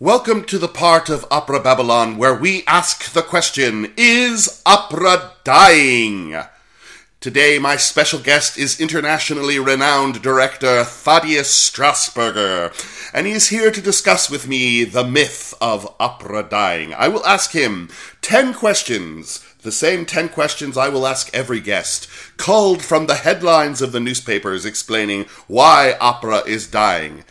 Welcome to the part of Opera Babylon where we ask the question Is opera dying? Today, my special guest is internationally renowned director Thaddeus Strassberger, and he is here to discuss with me the myth of opera dying. I will ask him 10 questions, the same 10 questions I will ask every guest, culled from the headlines of the newspapers explaining why opera is dying.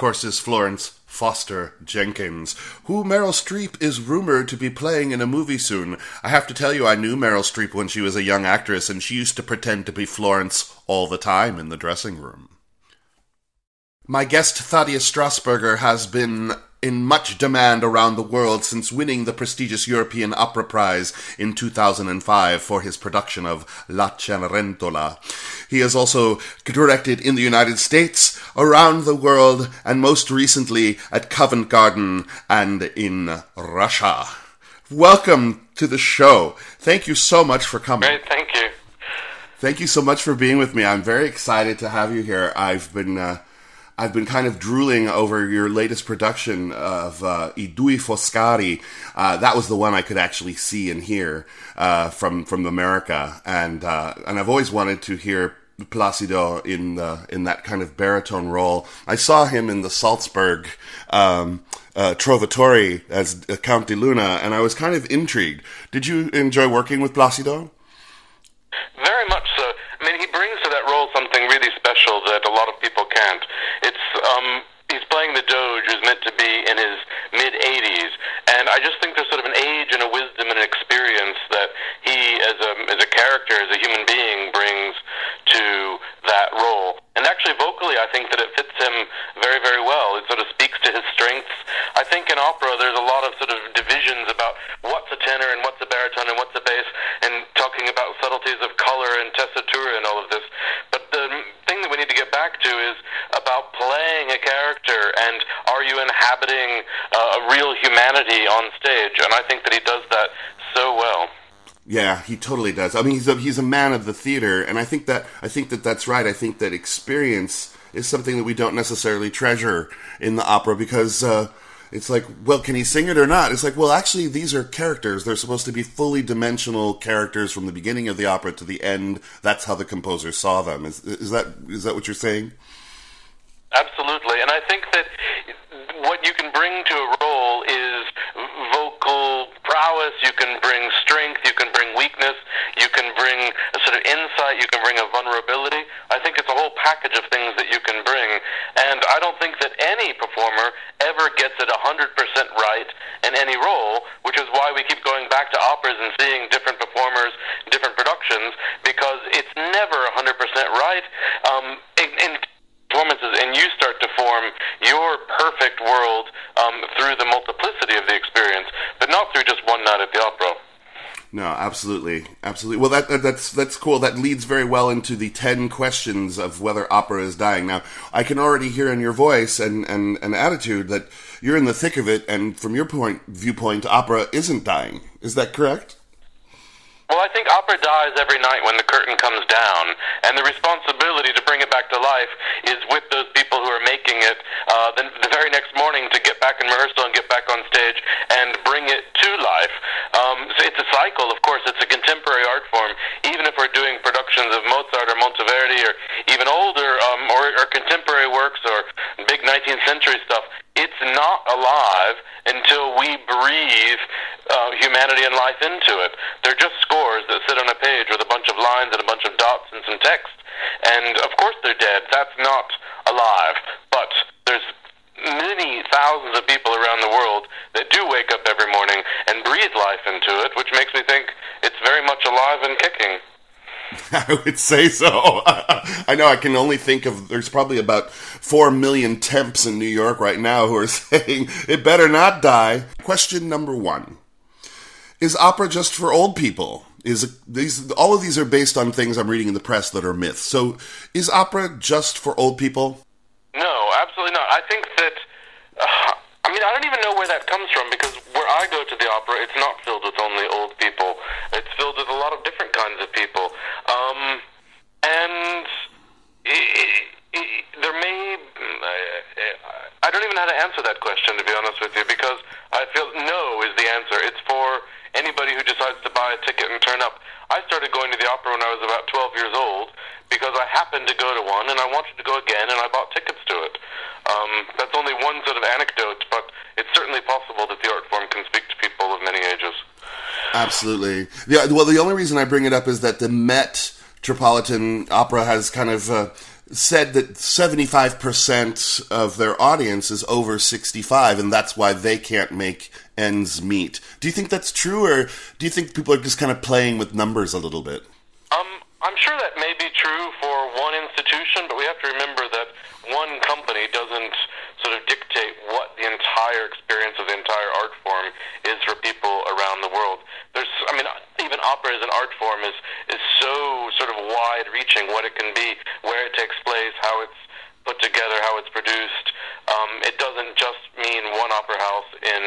Course, is Florence Foster Jenkins, who Meryl Streep is rumored to be playing in a movie soon. I have to tell you, I knew Meryl Streep when she was a young actress, and she used to pretend to be Florence all the time in the dressing room. My guest, Thaddeus Strassberger, has been in much demand around the world since winning the prestigious European Opera Prize in 2005 for his production of La Cenerentola. He has also directed in the United States, around the world, and most recently at Covent Garden and in Russia. Welcome to the show. Thank you so much for coming. Great, thank you. Thank you so much for being with me. I'm very excited to have you here. I've been uh, I've been kind of drooling over your latest production of uh, Foscari. Uh, that was the one I could actually see and hear uh, from from America, and uh, and I've always wanted to hear Placido in the, in that kind of baritone role. I saw him in the Salzburg um, uh, Trovatore as Count di Luna, and I was kind of intrigued. Did you enjoy working with Placido? Very much so. I mean, he brings to that role something really special that a lot of people can't. It's um, he's playing the Doge, who's meant to be in his mid 80s, and I just think there's sort of an age and a wisdom and an experience that he, as a as a character, as a human being, brings to that role. And actually, vocally, I think that it fits him very, very well. It sort of speaks to his strengths. I think in opera, there's a lot of sort of divisions about what's a tenor and what's a baritone and what's a bass, and talking about subtleties of color and tessitura and all of this. But the thing that we need to get back to is about playing a character and are you inhabiting uh, a real humanity on stage? And I think that he does that so well. Yeah, he totally does. I mean, he's a, he's a man of the theater, and I think that I think that that's right. I think that experience is something that we don't necessarily treasure in the opera because uh, it's like, well, can he sing it or not? It's like, well, actually, these are characters. They're supposed to be fully dimensional characters from the beginning of the opera to the end. That's how the composer saw them. Is is that is that what you're saying? Absolutely, and I think that what you can bring to a role is vocal prowess, you can bring strength, you can bring weakness, you can bring a sort of insight, you can bring a vulnerability. I think it's a whole package of things that you can bring, and I don't think that any performer ever gets it 100% right in any role, which is why we keep going back to operas and seeing different performers, different productions, because it's never 100% right. Um, in, in performances, and you start to form your perfect world um, through the multiplicity of the experience, but not through just one night at the opera. No, absolutely, absolutely. Well, that, that, that's that's cool. That leads very well into the ten questions of whether opera is dying. Now, I can already hear in your voice and, and, and attitude that you're in the thick of it, and from your point viewpoint, opera isn't dying. Is that correct? Well, I think opera dies every night when the curtain comes down, and the responsibility to bring it back to life is with those people are making it uh, the, the very next morning to get back in rehearsal and get back on stage and bring it to life. Um, so it's a cycle, of course. It's a contemporary art form. Even if we're doing productions of Mozart or Monteverdi or even older um, or, or contemporary works or big 19th century stuff, it's not alive until we breathe uh, humanity and life into it. They're just scores that sit on a page with a bunch of lines and a bunch of dots and some text. And of course they're dead. That's not alive. But there's many thousands of people around the world that do wake up every morning and breathe life into it, which makes me think it's very much alive and kicking. I would say so. I know I can only think of there's probably about 4 million temps in New York right now who are saying it better not die. Question number 1. Is opera just for old people? Is these all of these are based on things I'm reading in the press that are myths. So is opera just for old people? No, absolutely not. I think that uh, I mean, I don't even know where that comes from because where I go to the opera, it's not filled with only old people. It's filled with a lot of different kinds of people. Um, and there may. I don't even know how to answer that question, to be honest with you, because I feel no is the answer. It's for anybody who decides to buy a ticket and turn up. I started going to the opera when I was about 12 years old because I happened to go to one and I wanted to go again and I bought tickets to it. Um, that's only one sort of anecdote, but it's certainly possible that the art form can speak to people of many ages. Absolutely. Yeah. Well, the only reason I bring it up is that the Met Metropolitan Opera has kind of uh, said that 75% of their audience is over 65, and that's why they can't make ends meet. Do you think that's true, or do you think people are just kind of playing with numbers a little bit? Um, I'm sure that may be true for one institution, but we have to remember that one company doesn't sort of dictate what the entire experience of the entire art form is for people around the world. There's, I mean, even opera as an art form is is so sort of wide-reaching. What it can be, where it takes place, how it's put together, how it's produced. Um, it doesn't just mean one opera house in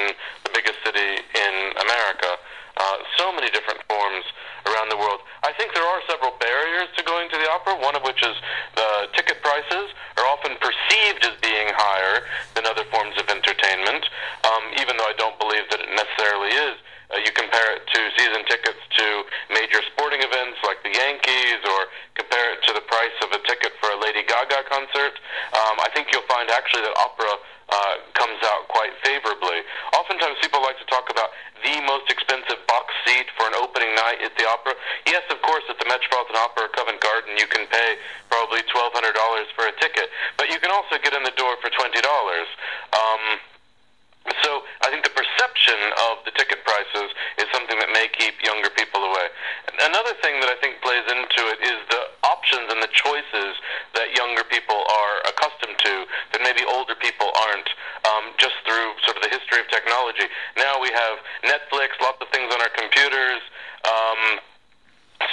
the biggest city in America. Uh, so many different forms around the world. I think there are several barriers to going to the opera, one of which is the ticket prices are often perceived as being higher than other forms of entertainment, um, even though I don't believe that it necessarily is. Uh, you compare it to season tickets to major sporting events like the Yankees, or compare it to the price of a ticket for a Lady Gaga concert. Um, I think you'll find actually that opera uh, comes out quite favorably. Oftentimes, people like to talk about the most expensive box seat for an opening night at the opera. Yes, of course, at the Metropolitan Opera or Covent Garden, you can pay probably twelve hundred dollars for a ticket, but you can also get in the door for twenty dollars. Um, so I think the perception of the ticket prices is something that may keep younger people away. Another thing that I think plays into it is the options and the choices that younger people are accustomed to that maybe older people aren't, um, just through sort of the history of technology. Now we have Netflix, lots of things on our computers. Um,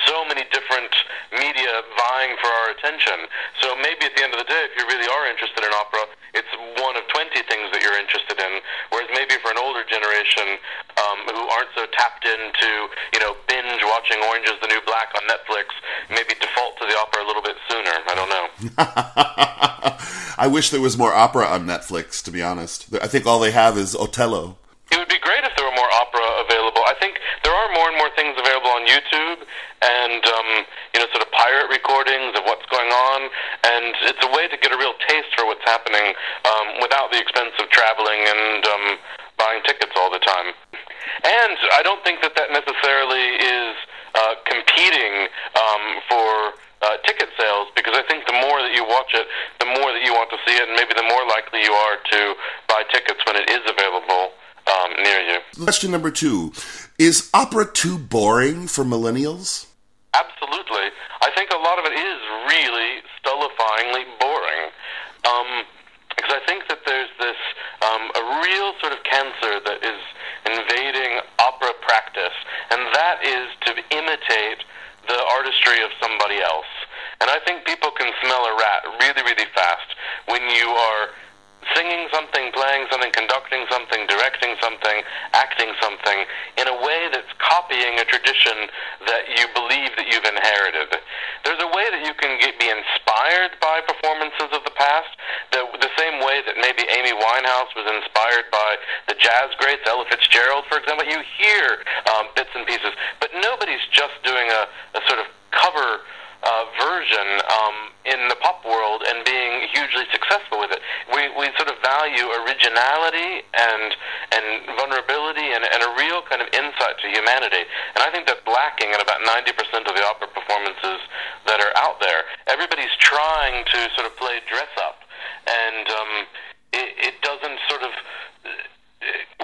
so many different media vying for our attention. So maybe at the end of the day, if you really are interested in opera, it's one of 20 things that you're interested in. Whereas maybe for an older generation um, who aren't so tapped into, you know, binge watching Orange is the New Black on Netflix, maybe default to the opera a little bit sooner. I don't know. I wish there was more opera on Netflix, to be honest. I think all they have is Otello. It would be great if there were more opera available. I think there are more and more things available on YouTube and um, you know sort of pirate recordings of what's going on, and it's a way to get a real taste for what's happening um, without the expense of traveling and um, buying tickets all the time. And I don't think that that necessarily is uh, competing um, for. Uh, ticket sales because I think the more that you watch it, the more that you want to see it, and maybe the more likely you are to buy tickets when it is available um, near you. Question number two Is opera too boring for millennials? Absolutely. I think a lot of it is really stultifyingly boring. Um, because I think that there's this um, a real sort of cancer that is invading opera practice, and that is to imitate the artistry of somebody else. And I think people can smell a rat really, really fast when you are singing something, playing something, conducting something, directing something, acting something in a way that's copying a tradition that you believe that you've inherited. There's a way that you can get, be inspired by performances of the past, the, the same way that maybe Amy Winehouse was inspired by the jazz greats, Ella Fitzgerald, for example. You hear um, bits and pieces, but nobody's just doing a, a sort of cover uh, version um, in the pop world and being huge hugely successful with it. We we sort of value originality and and vulnerability and, and a real kind of insight to humanity. And I think that's lacking in about 90% of the opera performances that are out there. Everybody's trying to sort of play dress up, and um, it, it doesn't sort of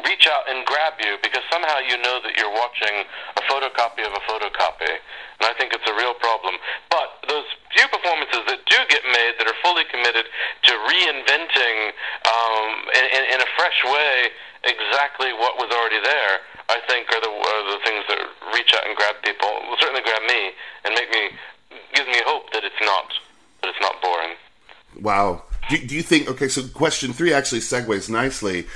reach out and grab you because somehow you know that you're watching a photocopy of a photocopy. And I think it's a real problem. But those few performances that do get made that are fully committed to reinventing um, in, in a fresh way exactly what was already there, I think are the, are the things that reach out and grab people, will certainly grab me and make me, gives me hope that it's not, that it's not boring. Wow. Do, you think, okay, so question three actually segues nicely.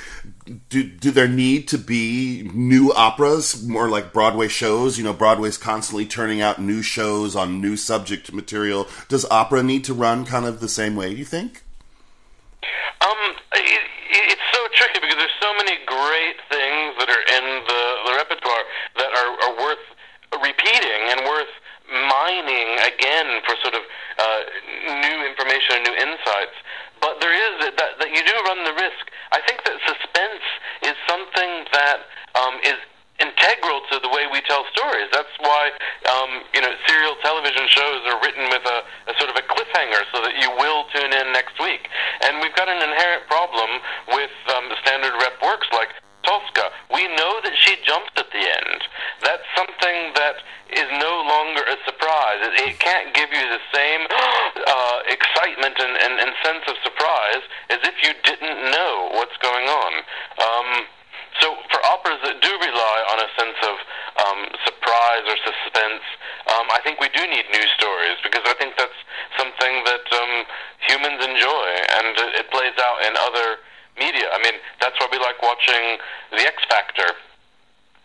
Do, do there need to be new operas, more like Broadway shows? You know, Broadway's constantly turning out new shows on new subject material. Does opera need to run kind of the same way, do you think? Um, it, it's so tricky because there's so many great things that are in the, the repertoire that are, are worth repeating and worth mining again for sort of uh, new information and new insights. Run the risk. I think that suspense is something that um, is integral to the way we tell stories. That's why um, you know serial television shows are written with a cliffhanger, so that you will tune in next week. And we've got an inherent problem with um, the standard rep works like Tosca. We know that she jumps at the end. That's something that is no longer a surprise. It, it can't give you the same uh, excitement and, and, and sense of surprise as if you didn't know what's going on. Um, so for operas that do rely on a sense of um, surprise or suspense, um, I think we do need new stories because I think that's something that um, humans enjoy and it, it plays out in other media. I mean, that's why we like watching The X Factor.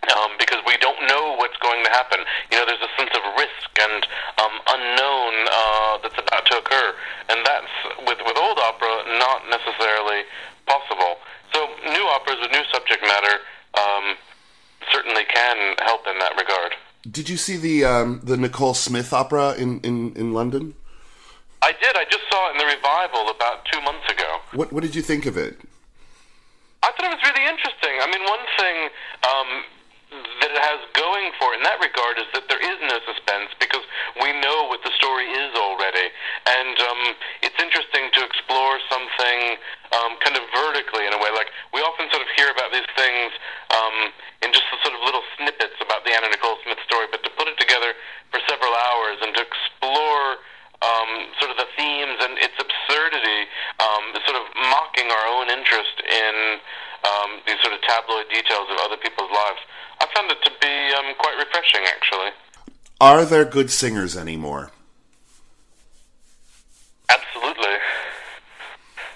Um, because we don't know what's going to happen. You know, there's a sense of risk and um, unknown uh, that's about to occur, and that's with with old opera not necessarily possible. So new operas with new subject matter um, certainly can help in that regard. Did you see the um, the Nicole Smith opera in, in, in London? I did. I just saw it in the revival about two months ago. What what did you think of it? I thought it was really interesting. I mean, one thing um, that it has going for it in that regard is that there is no suspense because we know what the story is already, and um, it's interesting to explore something um, kind of vertically in a way. Like we often sort of hear about these things um, in just sort of little snippets about the Anna Nicole Smith story, but to put it together for several hours and to explore um, sort of the themes and its absurdity, um, sort of mocking our own interest in um, these sort of tabloid details of other people's lives. I found it to be um, quite refreshing, actually. Are there good singers anymore? Absolutely.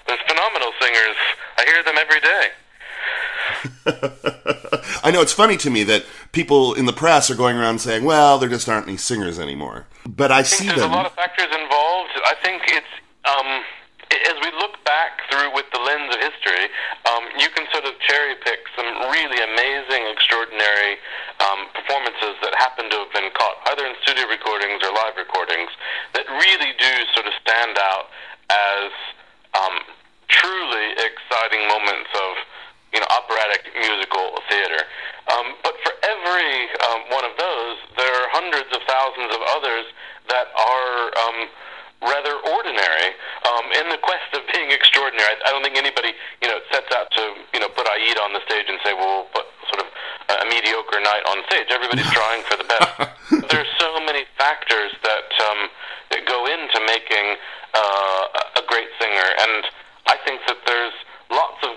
There's phenomenal singers. I hear them every day. I know it's funny to me that people in the press are going around saying, "Well, there just aren't any singers anymore." But I, I see there's them. a lot of factors involved. I think it's um, as we look back through with the lens of history, um, you can sort of cherry pick really amazing, extraordinary um, performances that happen to have been caught either in studio recordings or live recordings that really do sort of stand out as um, truly exciting moments of you know operatic musical theater. Um, but for every um, one of those, there are hundreds of thousands of others that are um, rather ordinary um, in the quest of being extraordinary. I, don't think anybody you know sets out to you put on the stage and say, well, we'll put sort of a mediocre night on stage. Everybody's trying for the best. There's so many factors that um, that go into making uh, a great singer, and I think that there's lots of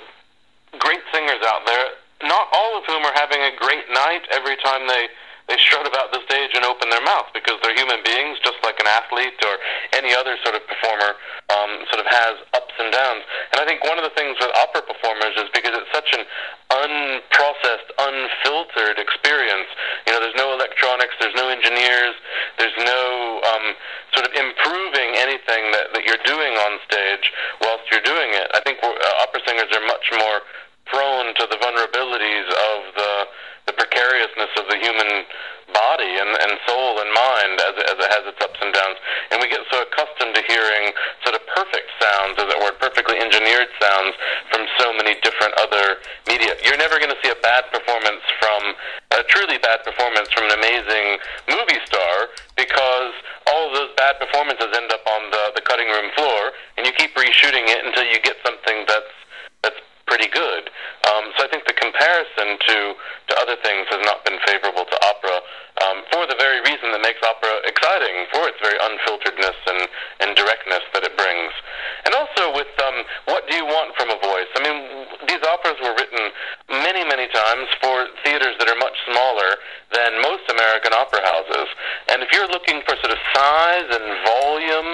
great singers out there, not all of whom are having a great night every time they they strut about the stage and open their mouth because they're human beings, just like an athlete or any other sort of performer um, sort of has ups and downs. And I think one of the things with opera performers is because it's such an unprocessed, unfiltered experience. You know, there's no electronics, there's no engineers, there's no um, sort of improving anything that, that you're doing on stage whilst you're doing it. I think we're, uh, opera singers are much more prone to the vulnerabilities of the the precariousness of the human body and, and soul and mind as it, as it has its ups and downs. And we get so accustomed to hearing sort of perfect sounds, as it were, perfectly engineered sounds from so many different other media. You're never going to see a bad performance from a truly bad performance from an amazing movie star because all of those bad performances end up on the, the cutting room floor, and you keep reshooting it until you get something that's that's pretty good. Um, so I think the comparison to to other things has not been favorable to opera um, for the very reason that makes opera exciting for its very unfilteredness and, and directness that it brings. And also with um, what do you want from a voice? I mean, these operas were written many, many times for theaters that are much smaller than most American opera houses. And if you're looking for sort of size and volume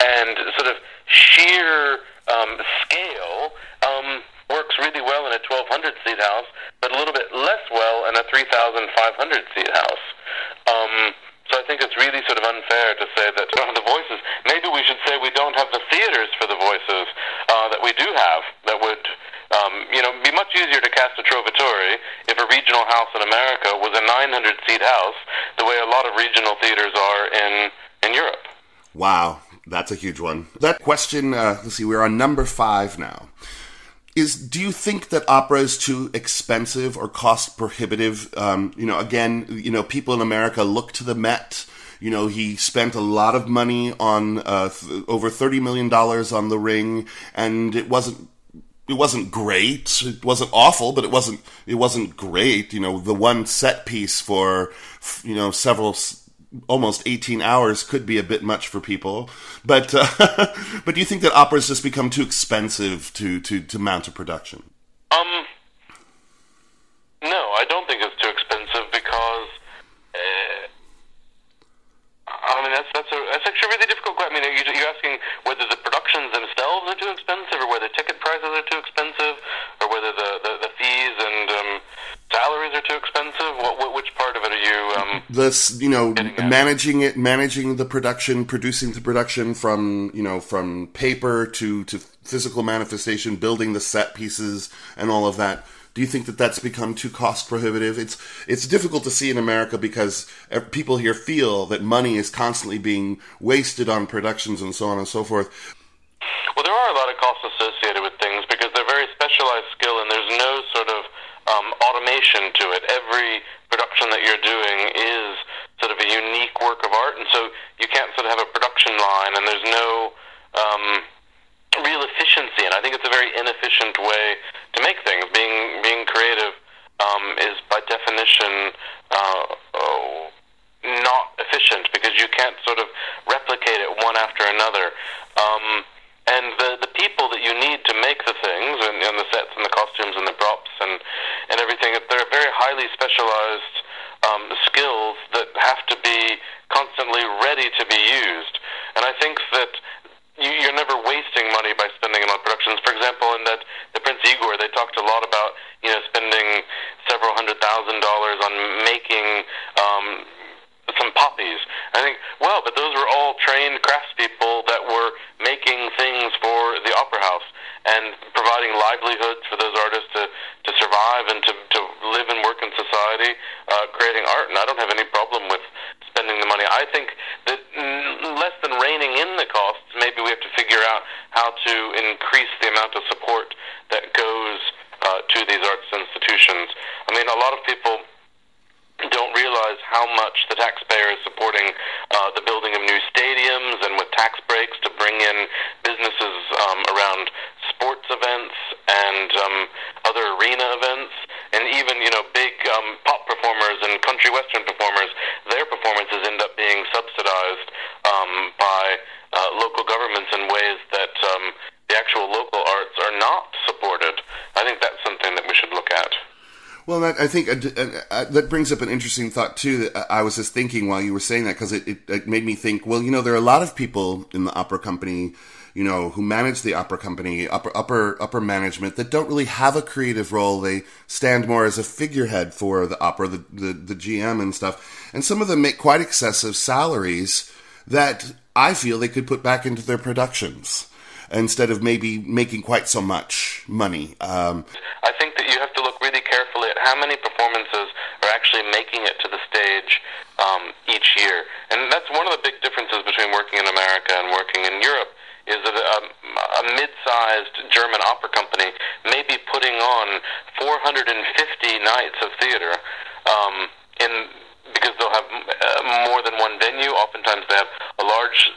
and sort of sheer um, scale, um, works really well in a 1,200 seat house, but a little bit less well in a 3,500 seat house. Um, so I think it's really sort of unfair to say that uh, the voices. Maybe we should say we don't have the theaters for the voices uh, that we do have. That would, um, you know, be much easier to cast a Trovatore if a regional house in America was a 900 seat house, the way a lot of regional theaters are in in Europe. Wow, that's a huge one. That question. Uh, let's see, we're on number five now is do you think that opera is too expensive or cost prohibitive? Um, you know, again, you know, people in America look to the Met. You know, he spent a lot of money on uh, th- over thirty million dollars on the ring, and it wasn't it wasn't great. It wasn't awful, but it wasn't it wasn't great. You know, the one set piece for you know several almost 18 hours could be a bit much for people. But uh, but do you think that operas just become too expensive to, to, to mount a production? Um, no, I don't think it's too expensive because uh, I mean that's that's a that's actually a really difficult question. I mean, are you, you're asking whether the productions themselves are too expensive, or whether ticket prices are too expensive, or whether the the, the fees and um, salaries are too expensive? What, which part of it are you? Um, this, you know, managing it, managing the production, producing the production from you know from paper to to physical manifestation, building the set pieces and all of that. Do you think that that's become too cost prohibitive? It's it's difficult to see in America because people here feel that money is constantly being wasted on productions and so on and so forth. Well, there are a lot of costs associated with things because they're very specialized skill, and there's no sort of um, automation to it. Every production that you're doing is sort of a unique work of art, and so you can't sort of have a production line, and there's no um, real efficiency. And I think it's a very inefficient way to make things. Being being creative um, is by definition uh, oh, not efficient because you can't sort of replicate it one after another. Um, and the the people that you need to make the things and, and the sets and the costumes and the props and and everything they're very highly specialized um, skills that have to be constantly ready to be used and I think that you, you're never wasting money by spending it on productions for example in that the Prince Igor they talked a lot about you know spending several hundred thousand dollars on making um, some poppies. I think, well, but those were all trained craftspeople that were making things for the opera house and providing livelihoods for those artists to, to survive and to, to live and work in society, uh, creating art. And I don't have any problem with spending the money. I think that less than reining in the costs, maybe we have to figure out how to increase the amount of support that goes uh, to these arts institutions. I mean, a lot of people don't realize how much the taxpayer is supporting uh, the building of new stadiums and with tax breaks to bring in businesses um, around sports events and um, other arena events and even you know big um, pop performers and country western performers their performances end up being subsidized um, by uh, local governments in ways that um, the actual local arts are not supported I think that's something that we should look at well, I think uh, uh, uh, that brings up an interesting thought too. That I was just thinking while you were saying that because it, it, it, made me think. Well, you know, there are a lot of people in the opera company, you know, who manage the opera company, upper upper upper management that don't really have a creative role. They stand more as a figurehead for the opera, the the, the GM and stuff. And some of them make quite excessive salaries that I feel they could put back into their productions instead of maybe making quite so much money. Um, I think that you have to look really carefully at how many performances are actually making it to the stage um, each year, and that's one of the big differences between working in America and working in Europe. Is that um, a mid-sized German opera company may be putting on 450 nights of theater um, in because they'll have uh, more than one venue. Oftentimes, they have a large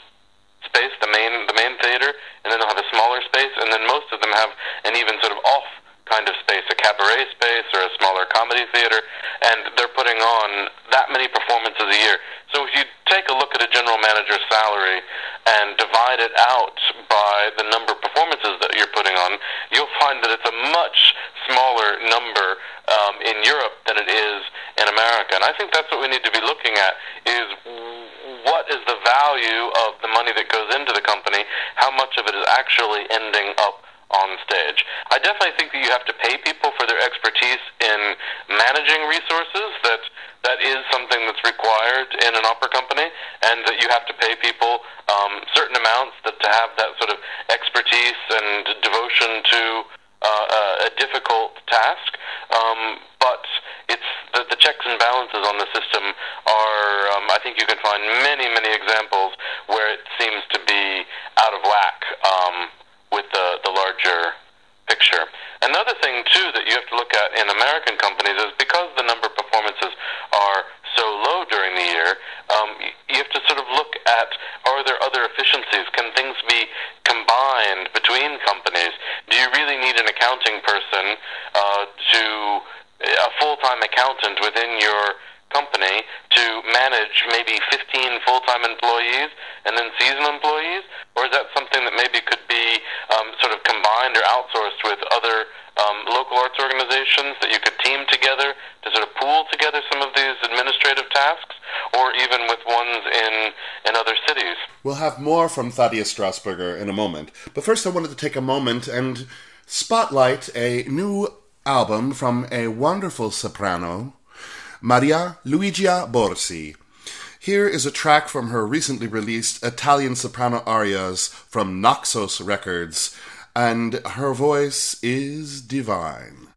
space, the main the main theater, and then they'll have a smaller space, and then most of them have an even sort of off kind of space, a cabaret space or a smaller comedy theater, and they're putting on that many performances a year. So if you take a look at a general manager's salary and divide it out by the number of performances that you're putting on, you'll find that it's a much smaller number um, in Europe than it is in America. And I think that's what we need to be looking at is what is the value of the money that goes into the company, how much of it is actually ending up on stage. I definitely think that you have to pay people for their expertise in managing resources. That that is something that's required in an opera company, and that you have to pay people um, certain amounts that to have that sort of expertise and devotion to uh, a difficult task. Um, but it's the, the checks and balances on the system are. Um, I think you can find many, many examples where it seems to be out of whack. Um, with the, the larger picture. Another thing, too, that you have to look at in American companies is because the number of performances are so low during the year, um, you have to sort of look at are there other efficiencies? Can things be combined between companies? Do you really need an accounting person uh, to a full-time accountant within your company to manage maybe 15 full-time employees and then seasonal employees, or is that something that maybe could be um, sort of combined or outsourced with other um, local arts organizations that you could team together to sort of pool together some of these administrative tasks, or even with ones in in other cities? We'll have more from Thaddeus Strassberger in a moment, but first I wanted to take a moment and spotlight a new album from a wonderful soprano Maria Luigia Borsi. Here is a track from her recently released Italian soprano arias from Naxos Records, and her voice is divine.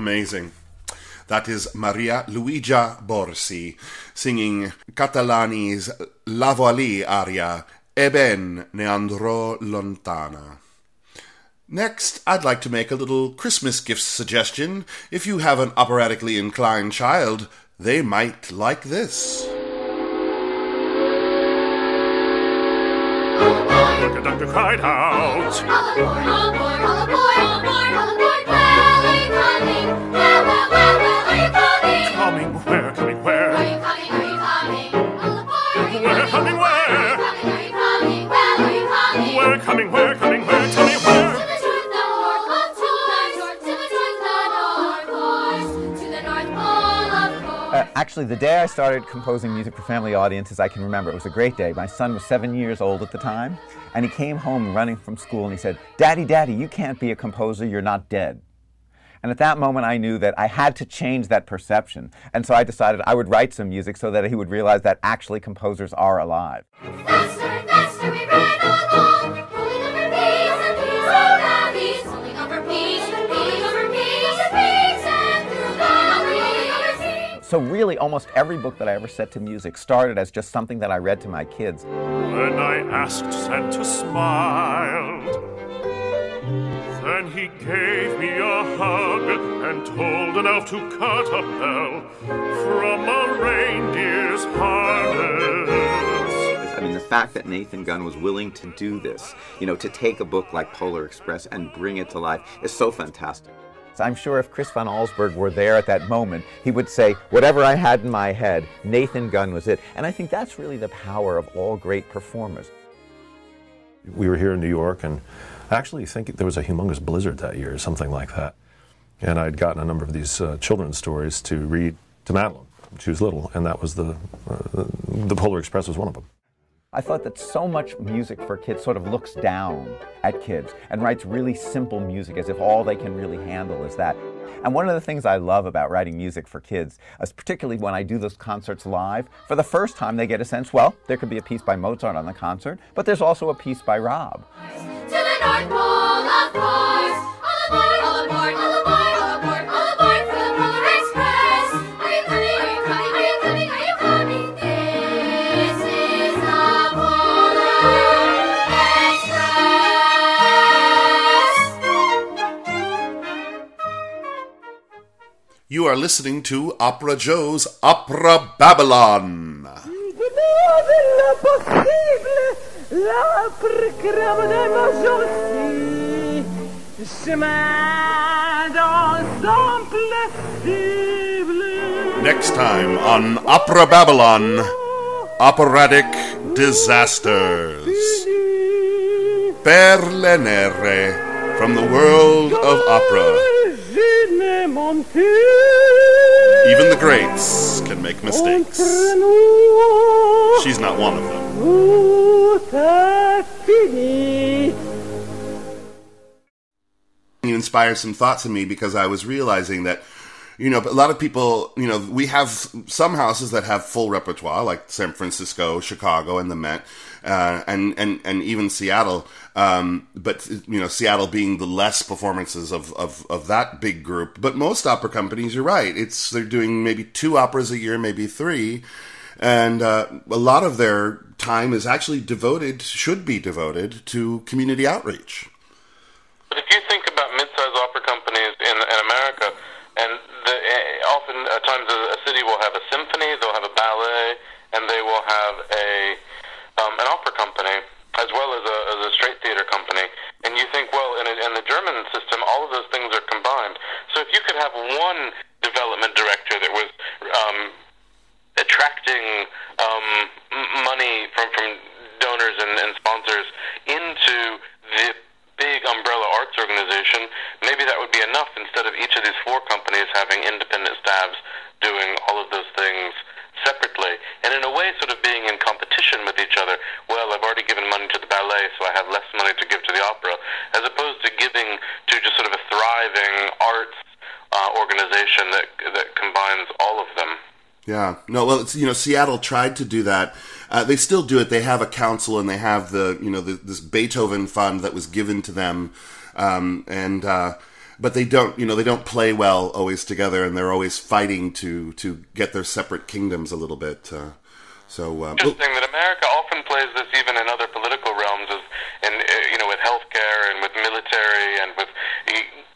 Amazing. That is Maria Luigia Borsi singing Catalani's La Wally aria E ben ne andrò lontana. Next, I'd like to make a little Christmas gift suggestion. If you have an operatically inclined child, they might like this. The conductor cried out. All aboard, all aboard, all aboard, Uh, actually, the day I started composing music for family audiences, I can remember. It was a great day. My son was seven years old at the time, and he came home running from school and he said, Daddy, Daddy, you can't be a composer, you're not dead. And at that moment, I knew that I had to change that perception. And so I decided I would write some music so that he would realize that actually composers are alive. Faster faster we ran along, rolling over peaks and peaks and valleys, rolling over peaks and peaks over peaks and peaks and through valleys. So, really, almost every book that I ever set to music started as just something that I read to my kids. When I asked, Santa smiled. Then he gave me a hug and told an elf to cut a bell from a reindeer's harness. I mean, the fact that Nathan Gunn was willing to do this, you know, to take a book like Polar Express and bring it to life, is so fantastic. I'm sure if Chris Van Allsburg were there at that moment, he would say, whatever I had in my head, Nathan Gunn was it. And I think that's really the power of all great performers. We were here in New York, and I actually think there was a humongous blizzard that year, or something like that. And I'd gotten a number of these uh, children's stories to read to Madeline. She was little, and that was the uh, the Polar Express was one of them. I thought that so much music for kids sort of looks down at kids and writes really simple music as if all they can really handle is that. And one of the things I love about writing music for kids is particularly when I do those concerts live, for the first time they get a sense, well, there could be a piece by Mozart on the concert, but there's also a piece by Rob. You are listening to Opera Joe's Opera Babylon. Next time on Opera Babylon, Operatic Disasters. Nere from the world of opera. Even the greats can make mistakes. She's not one of them. You inspired some thoughts in me because I was realizing that, you know, a lot of people, you know, we have some houses that have full repertoire, like San Francisco, Chicago, and the Met, uh, and and and even Seattle. Um, but you know, Seattle being the less performances of, of of that big group. But most opera companies, you're right, it's they're doing maybe two operas a year, maybe three. And uh, a lot of their time is actually devoted, should be devoted to community outreach. But if you think about mid-sized opera companies in, in America, and the, eh, often at times a, a city will have a symphony, they'll have a ballet, and they will have a um, an opera company as well as a, as a straight theater company. And you think, well, in, a, in the German system, all of those things are combined. So if you could have one development director that was um, attracting um, m- money from from donors and, and sponsors into the big umbrella arts organization, maybe that would be enough instead of each of these four companies having independent staffs doing all of those things separately, and in a way, sort of being in competition with each other. Well, I've already given money to the ballet, so I have less money to give to the opera, as opposed to giving to just sort of a thriving arts uh, organization that that combines all of them. Yeah, no, well, it's you know Seattle tried to do that. Uh, they still do it. They have a council and they have the you know the, this Beethoven fund that was given to them, um, and uh, but they don't you know they don't play well always together, and they're always fighting to to get their separate kingdoms a little bit. Uh, so uh, Interesting that America often plays this even in other political realms, as in uh, you know with healthcare and with military and with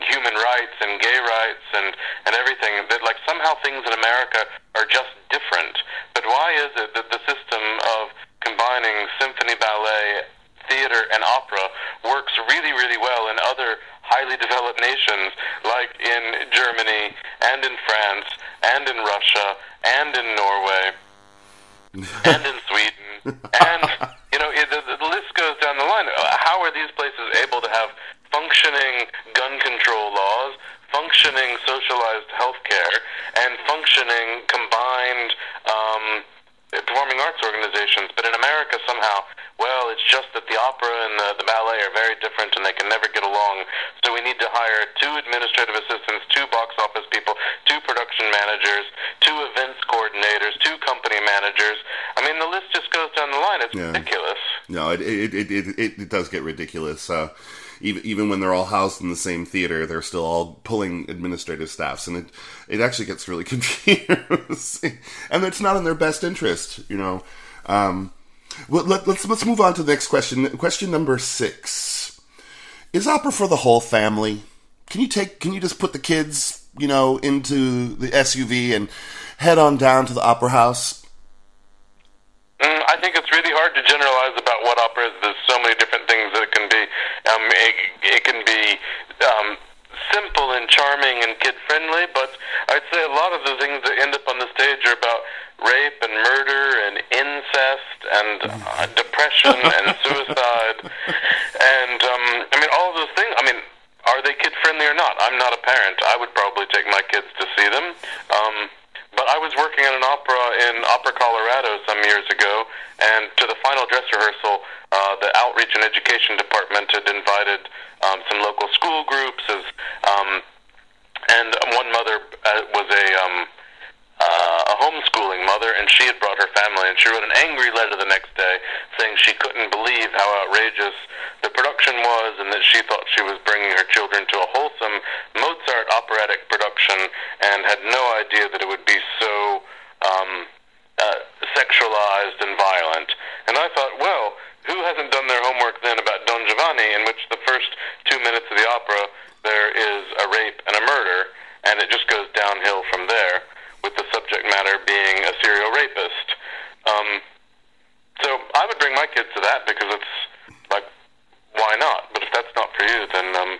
human rights and gay rights and and everything. That like somehow things in America are just different. But why is it that the system of combining symphony, ballet, theater, and opera works really, really well in other highly developed nations like in Germany and in France and in Russia and in Norway and in Sweden, and you know it, the, the list goes down the line. How are these places able to have functioning gun control laws, functioning socialized healthcare, and functioning combined um, performing arts organizations? But in America, somehow, it's just that the opera and the, the ballet are very different, and they can never get along. So we need to hire two administrative assistants, two box office people, two production managers, two events coordinators, two company managers. I mean, the list just goes down the line. It's Yeah. ridiculous. No, it it, it, it, it it does get ridiculous. Uh, even even when they're all housed in the same theater, they're still all pulling administrative staffs, and it it actually gets really confusing. and it's not in their best interest, you know. Um, well, let, let's let's move on to the next question. Question number six: Is opera for the whole family? Can you take? Can you just put the kids, you know, into the SUV and head on down to the opera house? Mm, I think it's really hard to generalize about what opera is. There's so many different things that it can be. Um, it, it can be um, simple and charming and kid friendly, but I'd say a lot of the things that end up on the stage are about rape and murder and incest and uh, depression and suicide. And um, I mean, all those things. I mean, are they kid friendly or not? I'm not a parent. I would probably take my kids to see them. Um, but I was working at an opera in Opera, Colorado some years ago, and to the final dress rehearsal, uh, the outreach and education department had invited um, some local school groups as, um, and one mother uh, was a um, uh, a homeschooling mother, and she had brought her family, and she wrote an angry letter the next day saying she couldn't believe how outrageous the production was, and that she thought she was bringing her children to a wholesome Mozart operatic production, and had no idea that it would be so um, uh, sexualized and violent. And I thought, well, who hasn't done their homework then about Don Giovanni, in which the first two minutes of the opera there is a rape and a murder, and it just goes downhill from there, with the subject matter being a serial rapist. Um, so I would bring my kids to that because it's like, why not? But if that's not for you, then um,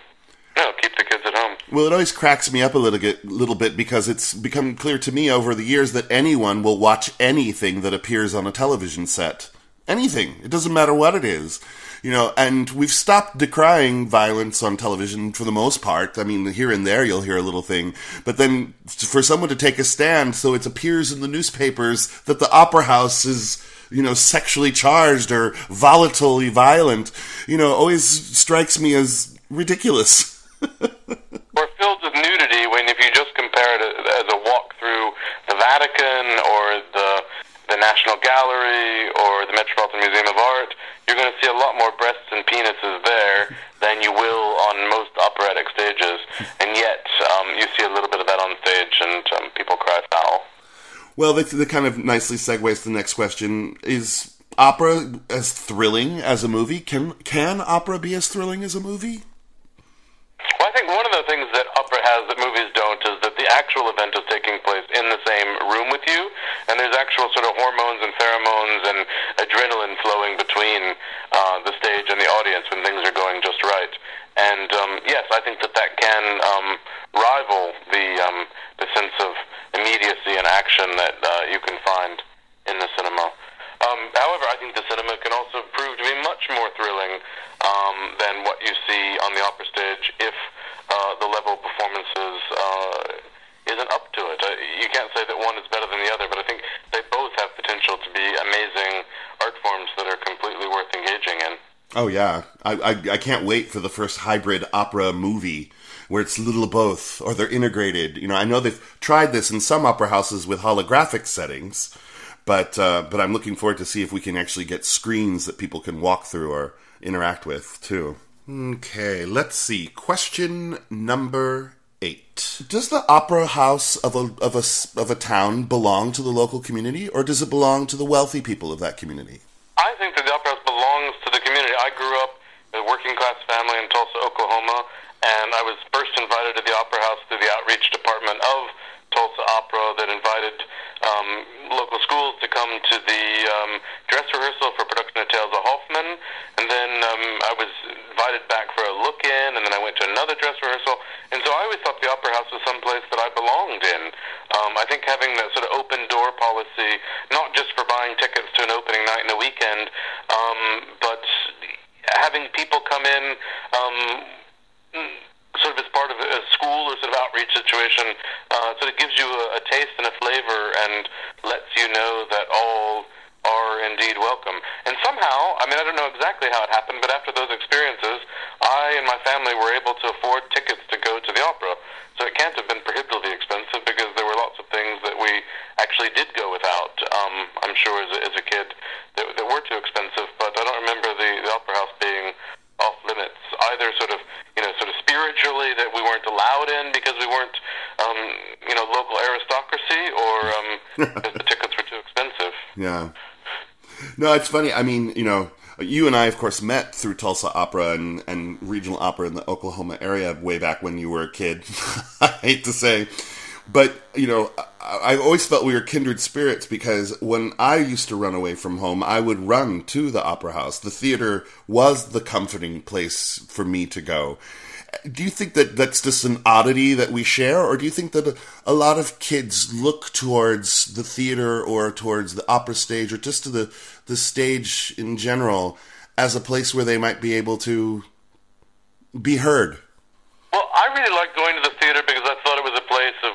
no, keep the kids at home. Well, it always cracks me up a little little bit because it's become clear to me over the years that anyone will watch anything that appears on a television set. Anything. It doesn't matter what it is. You know, and we've stopped decrying violence on television for the most part. I mean, here and there you'll hear a little thing. But then for someone to take a stand so it appears in the newspapers that the opera house is, you know, sexually charged or volatilely violent, you know, always strikes me as ridiculous. Or filled with nudity when if you just compare it as a walk through the Vatican or the the National Gallery or the Metropolitan Museum of Art, you're going to see a lot more breasts and penises there than you will on most operatic stages. And yet, um, you see a little bit of that on stage, and um, people cry foul. Well, that, that kind of nicely segues to the next question: Is opera as thrilling as a movie? Can can opera be as thrilling as a movie? Well, I think one of the things that opera has that movies don't is that the actual event is taking place in the same room with you, and there's actual sort of hormones and pheromones and adrenaline flowing between uh, the stage and the audience when things are going just right. And um, yes, I think that that can um, rival the um, the sense of immediacy and action that uh, you can find in the cinema. Um, however, I think the cinema can also prove to be much more thrilling um, than what you see on the opera stage if uh, the level of performances uh, isn't up to it. Uh, you can't say that one is better than the other, but I think they both have potential to be amazing art forms that are completely worth engaging in. Oh yeah, I, I I can't wait for the first hybrid opera movie where it's little of both or they're integrated. You know, I know they've tried this in some opera houses with holographic settings, but uh, but I'm looking forward to see if we can actually get screens that people can walk through or interact with too. Okay, let's see. Question number eight. Does the opera house of a, of a, s- of a town belong to the local community, or does it belong to the wealthy people of that community? I think that the Opera House belongs to the community. I grew up in a working class family in Tulsa, Oklahoma, and I was first invited to the Opera House through the outreach department of Tulsa Opera that invited um, local schools to come to the um, dress rehearsal for production of Tales of Hoffmann, and then um, I was invited back for a look-in, and then I went to another dress rehearsal, and so I always thought the Opera House was someplace that I belonged in. Um, I think having that sort of open door policy, not just for buying tickets to an opening night and a weekend, um, but having people come in um, of as part of a school or sort of outreach situation, uh, sort of gives you a, a taste and a flavor and lets you know that all are indeed welcome. And somehow, I mean, I don't know exactly how it happened, but after those experiences, I and my family were able to afford tickets to go to the opera. So it can't have been prohibitively expensive because there were lots of things that we actually did go without. Um, I'm sure as a, as a kid that, that were too expensive, but I don't remember the, the opera house being limits either. Sort of, you know, sort of spiritually that we weren't allowed in because we weren't, um, you know, local aristocracy, or um, the tickets were too expensive. Yeah. No, it's funny. I mean, you know, you and I, of course, met through Tulsa Opera and, and regional opera in the Oklahoma area way back when you were a kid. I hate to say. But, you know, I, I always felt we were kindred spirits because when I used to run away from home, I would run to the opera house. The theater was the comforting place for me to go. Do you think that that's just an oddity that we share, or do you think that a, a lot of kids look towards the theater or towards the opera stage or just to the, the stage in general as a place where they might be able to be heard? Well, I really liked going to the theater because I thought it was a place of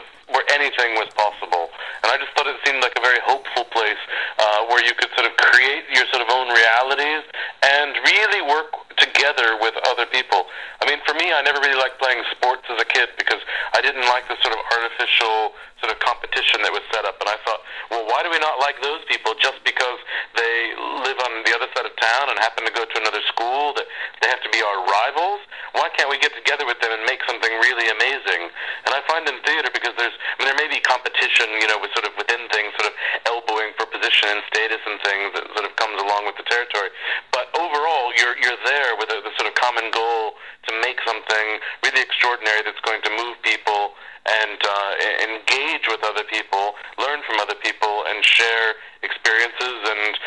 anything was possible, and I just thought it seemed like a very hopeful place uh, where you could sort of create your sort of own realities and really work together with other people. Mean, for me, I never really liked playing sports as a kid because I didn't like the sort of artificial sort of competition that was set up, and I thought, well, why do we not like those people just because they live on the other side of town and happen to go to another school that they have to be our rivals? Why can't we get together with them and make something really amazing? And I find in theater because there's, I mean, there may be competition, you know, with sort of within things, sort of elbowing for position and status and things that sort of comes along with the territory. But overall, you're you're there with a, the sort of common goal to make something really extraordinary that's going to move people and uh, engage with other people, learn from other people, and share experiences and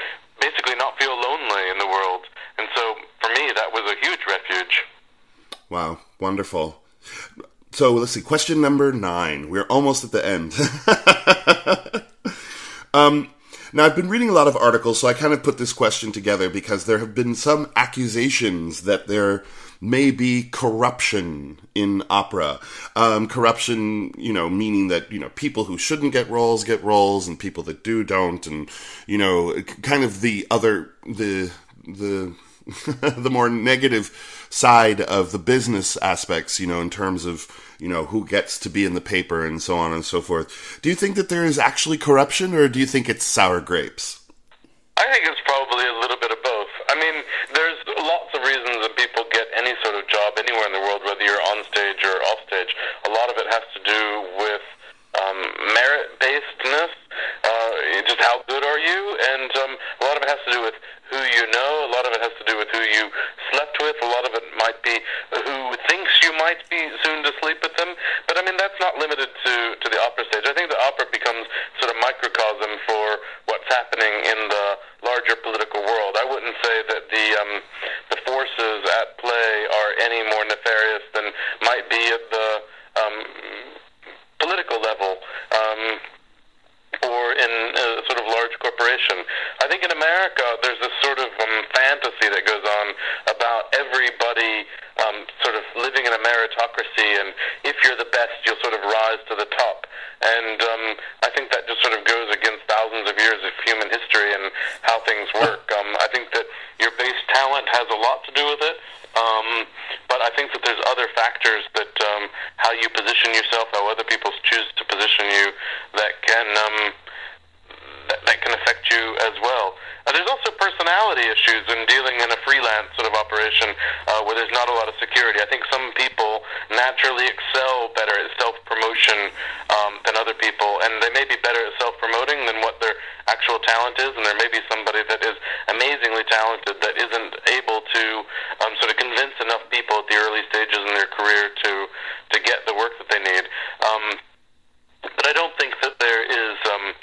basically not feel lonely in the world. And so, for me, that was a huge refuge. Wow, wonderful. So let's see. Question number nine. We're almost at the end. um, now I've been reading a lot of articles, so I kind of put this question together because there have been some accusations that there may be corruption in opera. Um, corruption, you know, meaning that you know people who shouldn't get roles get roles, and people that do don't, and you know, kind of the other the the the more negative side of the business aspects, you know, in terms of, you know, who gets to be in the paper and so on and so forth. Do you think that there is actually corruption or do you think it's sour grapes? I think it's probably a little bit of both. I mean, there's lots of reasons that people get any sort of job anywhere in the world, whether you're on stage or off stage. A lot of it has to do with um, merit-basedness, uh, just how good are you, and um, a lot of it has to do with who you know. A lot of it has to do with who you slept with. A lot of it might be who thinks you might be soon to sleep with them. But I mean, that's not limited to to the opera stage. I think the opera becomes sort of microcosm for what's happening in the larger political world. I wouldn't say that the um, the forces at play are any more nefarious than might be at the um, political level. Um, or in a sort of large corporation. I think in America there's this sort of um, fantasy that goes on about everybody um, sort of living in a meritocracy, and if you're the best, you'll sort of rise to the top. And um, I think that just sort of goes against thousands of years of human history and how things work. Um, I think that your base talent has a lot to do with it. Um, but I think that there's other factors that um, how you position yourself, how other people choose to position you, that can um, that, that can affect you as well. Uh, there's also personality issues in dealing in a freelance sort of operation uh, where there's not a lot of security. I think some people naturally excel better at self promotion um, than other people, and they may be better at self promoting than what their actual talent is, and there may be somebody that is amazingly talented that isn't able to um, sort of convince enough people at the early stages in their career to to get the work that they need. Um, but I don't think that there is, um,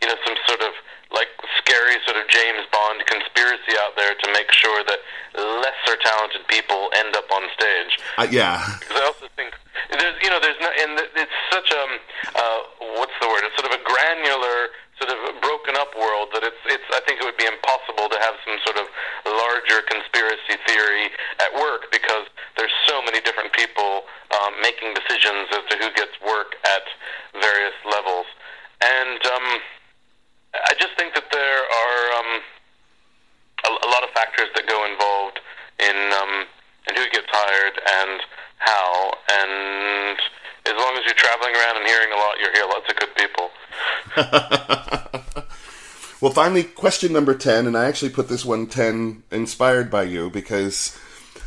you know, some sort of like scary sort of James Bond conspiracy out there to make sure that lesser talented people end up on stage. Uh, yeah. Because I also think there's, you know, there's no, and it's such um, uh, what's the word? It's sort of a granular, sort of broken up world that it's, it's. I think it would be impossible to have some sort of larger conspiracy theory at work because there's so many different people um, making decisions as to who gets work at various levels, and um, I just think that there are um, a, a lot of factors that go involved in um, in who gets hired and how. And as long as you're traveling around and hearing a lot, you'll hear lots of good people. Well, finally, question number 10, and I actually put this one 10 inspired by you because,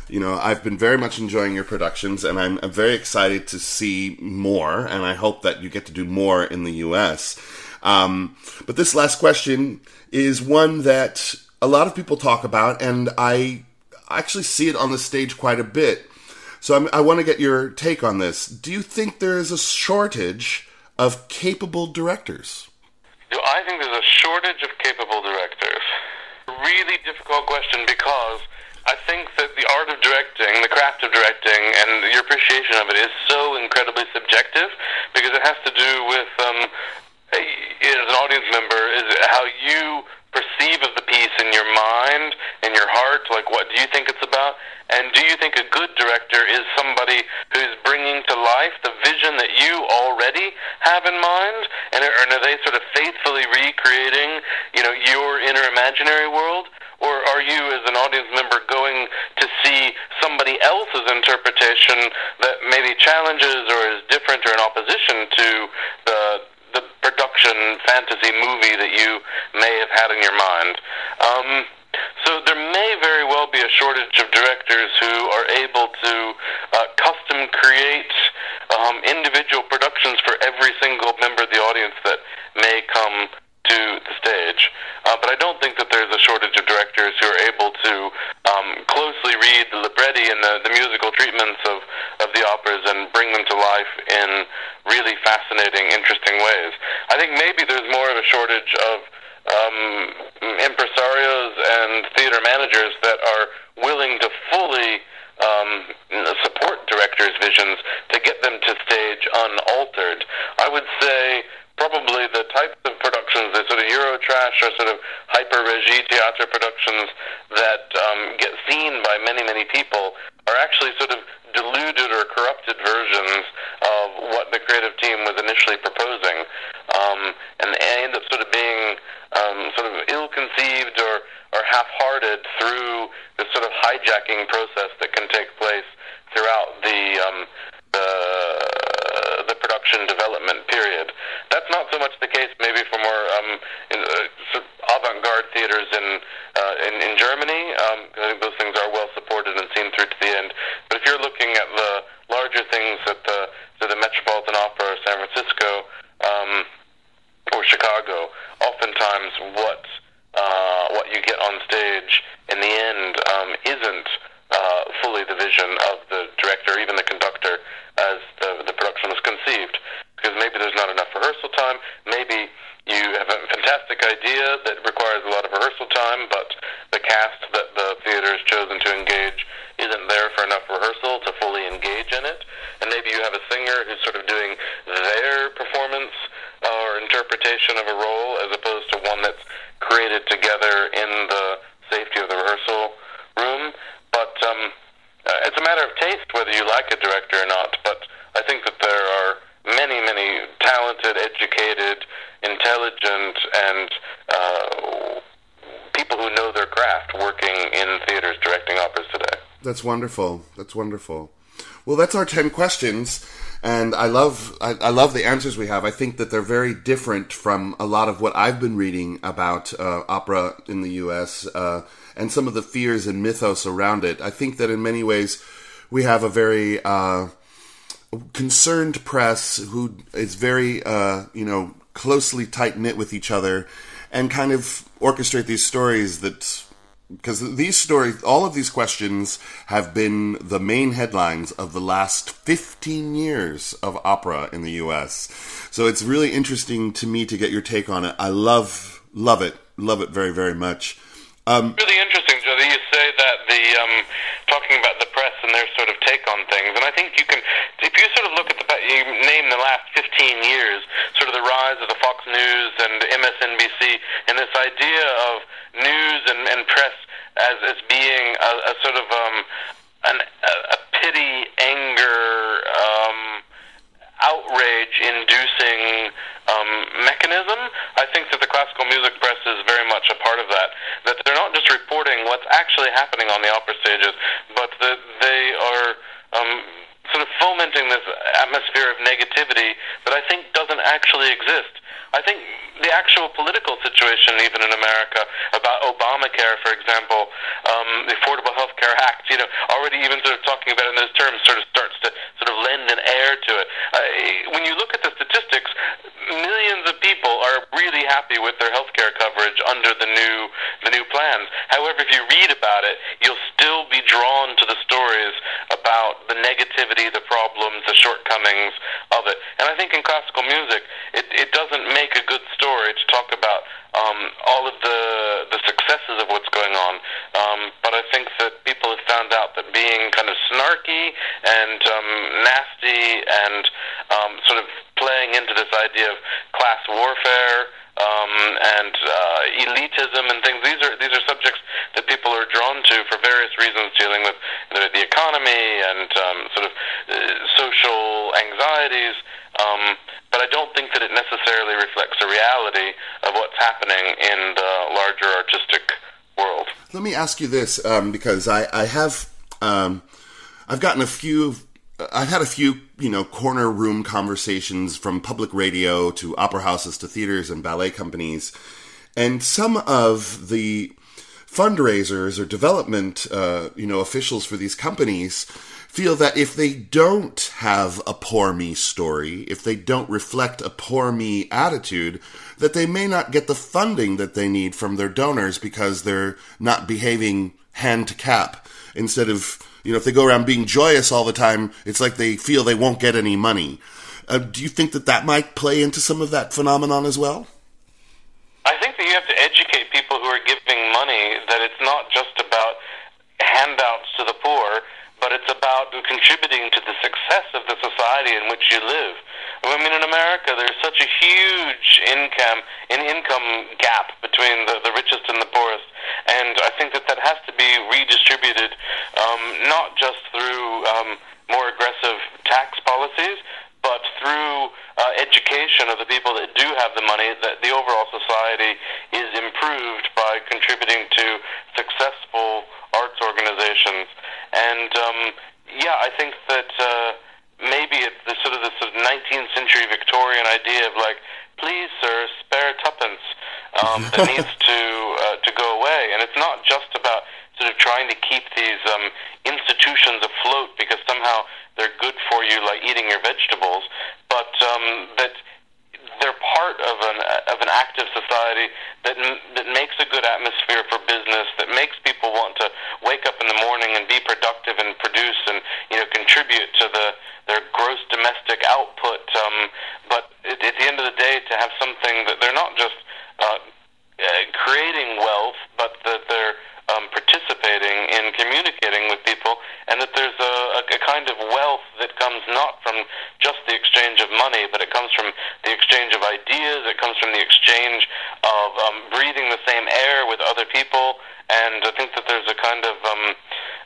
you know, I've been very much enjoying your productions and I'm, I'm very excited to see more, and I hope that you get to do more in the US. Um, but this last question is one that a lot of people talk about, and I actually see it on the stage quite a bit. So I'm, I want to get your take on this. Do you think there is a shortage of capable directors? I think there's a shortage of capable directors? Really difficult question because I think that the art of directing, the craft of directing, and your appreciation of it is so incredibly subjective because it has to do with, um, as an audience member, is how you perceive of the piece in your mind, in your heart. Like, what do you think it's about? And do you think a good director is somebody who's bringing to life the already have in mind? And are, and are they sort of faithfully recreating, you know, your inner imaginary world? Or are you, as an audience member, going to see somebody else's interpretation that maybe challenges or is different or in opposition to the the production fantasy movie that you may have had in your mind? Um, so there may very well be a shortage of directors who are able to uh, custom create um, individual productions for every single member of the audience that may come to the stage. Uh, but I don't think that there's a shortage of directors who are able to um, closely read the libretti and the, the musical treatments of, of the operas and bring them to life in really fascinating, interesting ways. I think maybe there's more of a shortage of um, impresarios and theater managers that are willing to fully um, support directors' visions to get them to stage unaltered. I would say probably the types of productions, the sort of Eurotrash or sort of hyper regie theater productions that um, get seen by many, many people are actually sort of diluted or corrupted versions of what the creative team was initially proposing. Um, and they end up sort of being um, sort of ill-conceived or, or half-hearted through this sort of hijacking process that can take place throughout the um, the, the production development period. That's not so much the case maybe for more um, in, uh, sort avant-garde theaters in, uh, in in Germany. Um, I think those things are well supported and seen through to the end. But if you're looking at the larger things at the the Metropolitan Opera or San Francisco um, or Chicago, oftentimes what uh, what you get on stage in the end um, isn't uh, fully the vision of the director, even the conductor, as the, the production was conceived. Because maybe there's not enough rehearsal time. Maybe you have a fantastic idea that requires a lot of rehearsal time, but the cast that the theater has chosen to engage isn't there for enough rehearsal to fully engage in it. And maybe you have a singer who's sort of doing their performance or interpretation of a role as opposed to one that's created together in the safety of the rehearsal room. But um, uh, it's a matter of taste whether you like a director or not. But I think that there are many, many talented, educated, intelligent, and uh, people who know their craft working in theaters directing operas today. That's wonderful. That's wonderful. Well, that's our 10 questions. and I love I, I love the answers we have. I think that they're very different from a lot of what I've been reading about uh, opera in the U.S. Uh, and some of the fears and mythos around it. I think that in many ways we have a very uh, concerned press who is very uh, you know closely tight knit with each other and kind of orchestrate these stories that because these stories all of these questions have been the main headlines of the last 15 years of opera in the US so it's really interesting to me to get your take on it. I love love it love it very very much. Um, really interesting, that you say that the um, talking about the press and their sort of take on things, and I think you can, if you sort of look at the you name the last 15 years, sort of the rise of the Fox News and MSNBC, and this idea of news and, as as being a, a sort of um, an, a, pity, anger. Um, outrage-inducing um, mechanism. I think that the classical music press is very much a part of that. That they're not just reporting what's actually happening on the opera stages, but that they are um, sort of fomenting this atmosphere of negativity that I think doesn't actually exist. I think the actual political situation, even in America, about Obamacare, for example, um, the Affordable Health Care Act, you know, already even sort of talking about it in those terms sort of starts to sort of lend an air to it. Uh, when you look at the statistics, millions of people are really happy with their health care coverage under the new the new plans. However, if you read about it, you'll still be drawn to the stories about the negativity, the problems, the shortcomings of it. And I think in classical music, it, it doesn't make a good story to talk about um, all of the the successes of what's going on. Um, but I think that people have found out that being kind of snarky and um, nasty and um, sort of playing into this idea of class warfare um, and uh, elitism and things. These are these are subjects that people are drawn to for various reasons, dealing with the, the economy and um, sort of uh, social anxieties. Um, but I don't think that it necessarily reflects the reality of what's happening in the larger artistic world. Let me ask you this, um, because I, I have, um, I've gotten a few, I've had a few, you know, corner room conversations from public radio to opera houses to theaters and ballet companies, and some of the fundraisers or development, uh, you know, officials for these companies feel that if they don't have a poor me story, if they don't reflect a poor me attitude, that they may not get the funding that they need from their donors because they're not behaving hand to cap. Instead of, you know, if they go around being joyous all the time, it's like they feel they won't get any money. Uh, do you think that that might play into some of that phenomenon as well? I think that you have to educate people who are giving money that it's not just about handouts to the poor but it's about contributing to the success of the society in which you live. I mean, in America, there's such a huge income an income gap between the, the richest and the poorest, and I think that that has to be redistributed, um, not just through um, more aggressive tax policies, but through uh, education of the people that do have the money, that the overall society is improved by contributing to successful arts. And um, yeah, I think that uh, maybe it's the sort of this sort of 19th century Victorian idea of like, please, sir, spare tuppence um, that needs to uh, to go away. And it's not just about sort of trying to keep these um, institutions afloat because somehow they're good for you, like eating your vegetables, but um, that they're part of an of an active society that that makes a good atmosphere for business, that makes people want to wake up in the morning and be productive and produce and you know contribute to the their gross domestic output. Um, but at, at the end of the day, to have something that they're not just uh, uh, creating wealth, but that they're um, participating in communicating with people, and that there's a, a, kind of wealth that comes not from just the exchange of money, but it comes from the exchange of ideas, it comes from the exchange of um, breathing the same air with other people, and I think that there's a kind of um,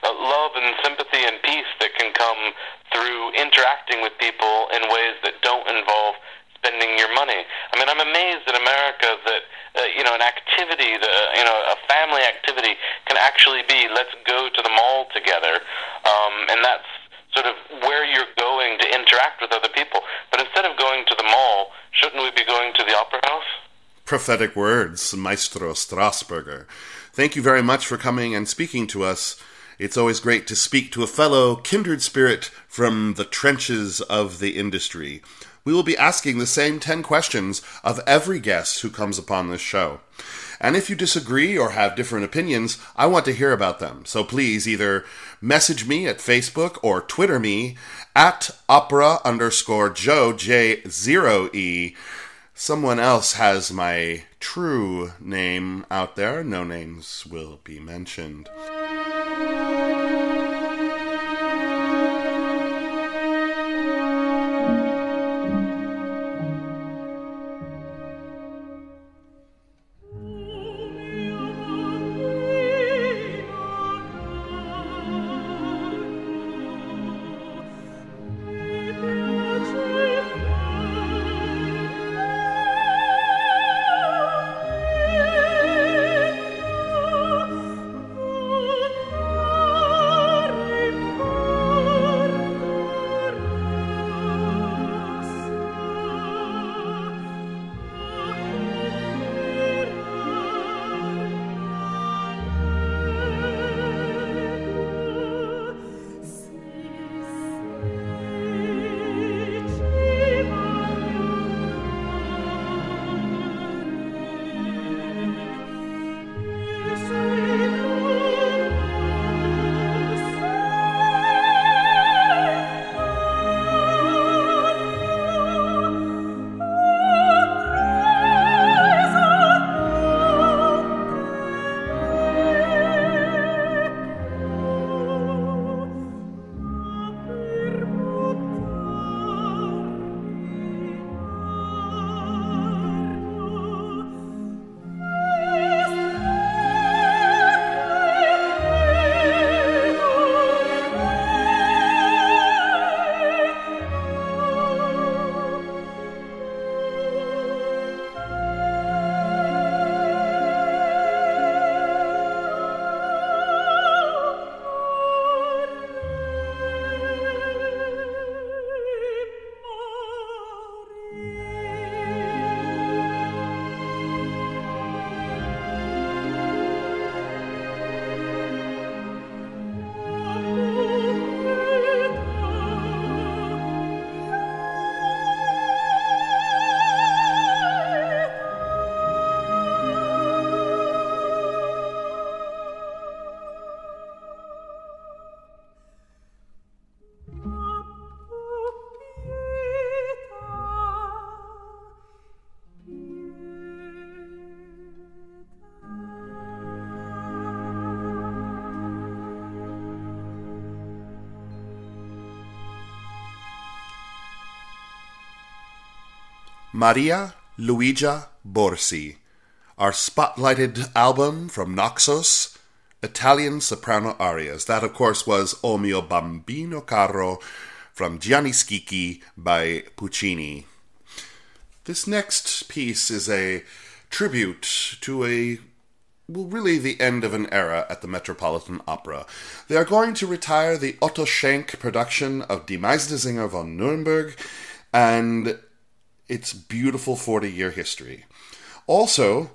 a love and sympathy and peace that can come through interacting with people in ways that don't involve spending your money. I mean, I'm amazed in America that uh, you know an activity, the, you know, a family activity can actually be let's go to the mall together, um, and that's sort of where you're going to interact with with other people. But instead of going to the mall, shouldn't we be going to the opera house? Prophetic words, Maestro Strassberger. Thank you very much for coming and speaking to us. It's always great to speak to a fellow kindred spirit from the trenches of the industry. We will be asking the same 10 questions of every guest who comes upon this show. And if you disagree or have different opinions, I want to hear about them. So please either message me at Facebook or Twitter me at opera underscore Joe J0E. Someone else has my true name out there. No names will be mentioned. Maria Luigia Borsi, our spotlighted album from Naxos, Italian soprano arias. That, of course, was O mio bambino caro from Gianni Schicchi by Puccini. This next piece is a tribute to a well, really the end of an era at the Metropolitan Opera. They are going to retire the Otto Schenk production of Die Meistersinger von Nuremberg and its beautiful 40 year history. Also,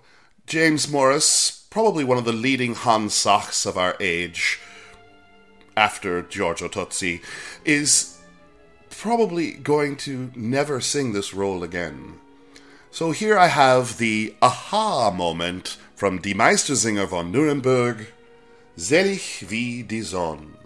James Morris, probably one of the leading Hans Sachs of our age, after Giorgio Tozzi, is probably going to never sing this role again. So here I have the aha moment from Die Meistersinger von Nuremberg, Selig wie die Sonne.